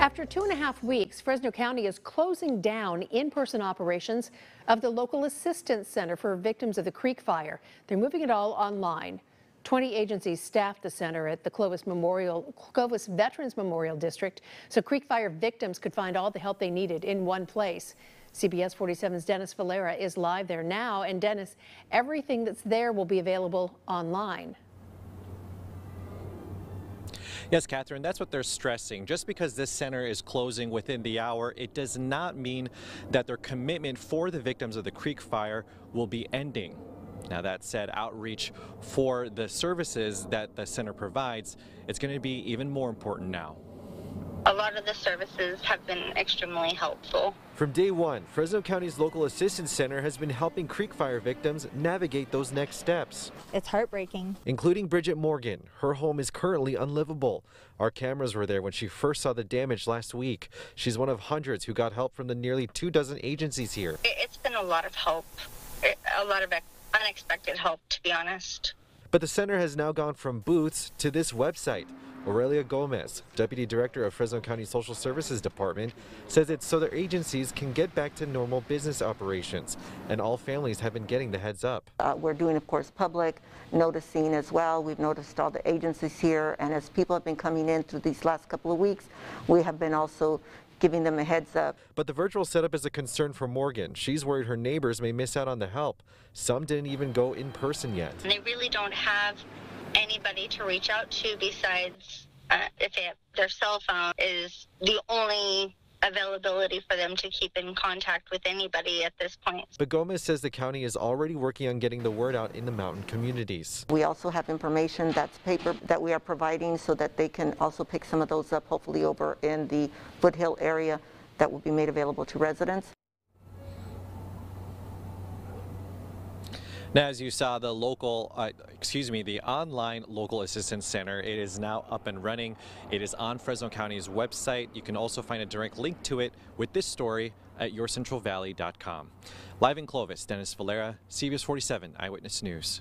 After two and a half weeks, Fresno County is closing down in-person operations of the local assistance center for victims of the Creek Fire. They're moving it all online. 20 agencies staff the center at the Clovis Memorial, Clovis Veterans Memorial District, so Creek Fire victims could find all the help they needed in one place. CBS 47's Dennis Valera is live there now, and Dennis, everything that's there will be available online. Yes, Catherine, that's what they're stressing. Just because this center is closing within the hour, it does not mean that their commitment for the victims of the Creek Fire will be ending. Now, that said, outreach for the services that the center provides, it's going to be even more important now a lot of the services have been extremely helpful. From day one, Fresno County's local assistance center has been helping creek fire victims navigate those next steps. It's heartbreaking. Including Bridget Morgan. Her home is currently unlivable. Our cameras were there when she first saw the damage last week. She's one of hundreds who got help from the nearly two dozen agencies here. It's been a lot of help, a lot of unexpected help, to be honest. But the center has now gone from booths to this website. Aurelia Gomez, Deputy Director of Fresno County Social Services Department, says it's so their agencies can get back to normal business operations, and all families have been getting the heads up. Uh, we're doing, of course, public noticing as well. We've noticed all the agencies here, and as people have been coming in through these last couple of weeks, we have been also giving them a heads up. But the virtual setup is a concern for Morgan. She's worried her neighbors may miss out on the help. Some didn't even go in person yet. They really don't have anybody to reach out to besides uh, if they have, their cell phone is the only availability for them to keep in contact with anybody at this point. But Gomez says the county is already working on getting the word out in the mountain communities. We also have information that's paper that we are providing so that they can also pick some of those up hopefully over in the foothill area that will be made available to residents. Now, as you saw, the local, uh, excuse me, the online local assistance center, it is now up and running. It is on Fresno County's website. You can also find a direct link to it with this story at yourcentralvalley.com. Live in Clovis, Dennis Valera, CBS 47 Eyewitness News.